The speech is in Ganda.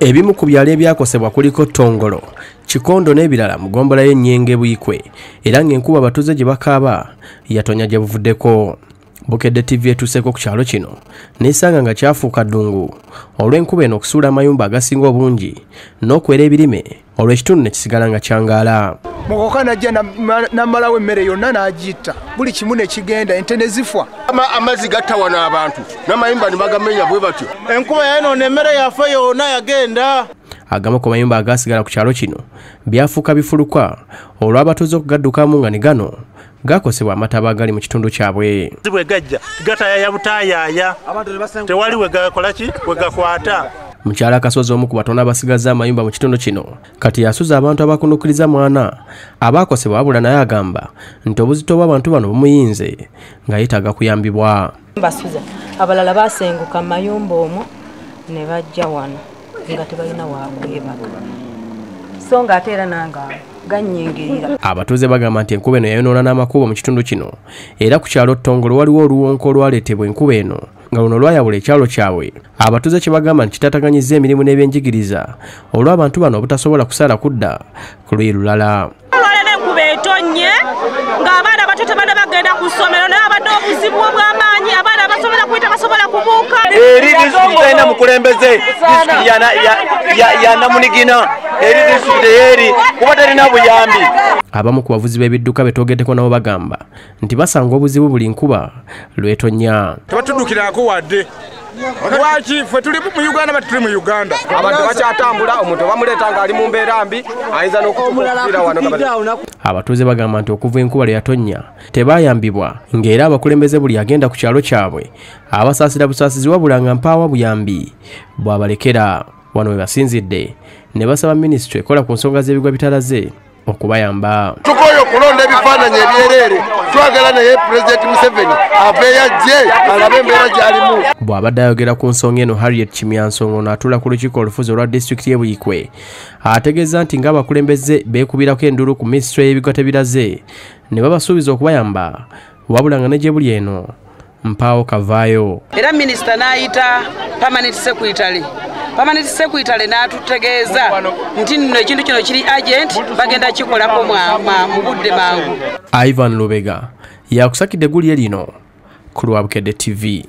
ebimu ku byalo ebyakosebwa kuliko ttongolo kikondo n'ebirala mu ggombolola y'ennyenge bwikwe era ng'enkuba abatuuze gye bakaaba yatonya gye buvuddeko. Bukedde tv etuuseko ku kyalo kino n'esanga nga kyafuuka ddungu olw'enkuba eno okusuula amayumba agasinga obungi n'okwera ebirime olw'ekitundu ne kisigala nga kyangaala mukoka najja namalawo emmere yonna n'agitta. Buli kimu ne kigenda ente ne zifa amazzi gattawana abantu. N'amayumba ne bagamenya bwe batyo. Enkuba yayonoona emmere yaffe yonna yagenda. Agamu ku mayumba agaasigala ku kyalo kino byafuuka bifuluka olw'abatuuze okugaddukamu nga ne gano gakosebwa amataba agali mu kitundu kyabwe. Bwe gajja gatayaya butayaaya tewali wegakolaki wegakwata mukyala akasozi omu ku batono abasigaza amayumba mu kitundu kino. Kati yasuza abantu abakunukiriza mwana. Abaakosebwa wabula naye agamba nti obuzito bw'abantu bano bumuyinze nga yeetaaga kuyambibwa. Basuza abalala basenguka mu mayumba omwo ne bajja wano nga tebalina wakwebaka so nga ate era nanga abatuuze bagamba nti enkuba eno yayonoona n'amakubo mu kitundu kino. Era ku kyalo ttongolo waliwo oluwonko olwaleetebwa enkuba eno nga luno lwayawula ekyalo kyabwe. Abatuuze kye bagamba nti kitataganyizza emirimu n'ebyenjigiriza olw'abantu bano obutasobola kusaala kudda ku luyi lulala. Olwalero enkuba etonnye ng'abaana bato tebana bagenda ku ssomero naye abadde obuzibu obw'amaanyi disitulikiti talina mukulembeze. Disitulikiti ya namunigina. Eri disitulikiti yeeri kuba talina buyambi. Abamu ku bavuzi b'ebidduka betwogeddeko nabo bagamba nti basanga obuzibu buli nkuba lwetonya tebatudukirako wadde lwaki ffe tuli mu uganda bati tuli mu uganda? Abantu bakyatambula omuntu bamuleeta ng'ali mu mbeera mbi ayinza n'okutuukira wano abatuuze bagamba nti okuva enkuba lwe yatonnya tebaayambibwa ng'era abakulembeze buli agenda ku kyalo kyabwe. Abasaasira busaasizi wabula nga mpaawa buyambi. Bw'abalekera wano we basinzidde. Ne basaba minisitule ekola ku nsonga z'ebigwa bitalaze okubayamba tukoye okulonda ebifaananyi ebyereere twagala naye pulezidenti museveni aveeyajje alabe embeera gy'alimu. Bw'abadde ayogera ku nsonga eno harriet kimyansongo n'atuula ku lukiiko olufuzi olwa disitulikiti y'e buyikwe. Ategeeza nti ng'abakulembeze beekubirako endulu ku minisitule y'ebigwa tebiraze ne babasuubiza okubayamba wabula nga ne gye buli eno mpaawo kavaayo. Era minisita n'ayita permanent secretary permanent secretary n'atutegeeza nti nno ekintu kino kiri agent bagenda kikolako mu budde mangu. Ivan lubega yakusakidde eggulire lino ku lwabukedde tv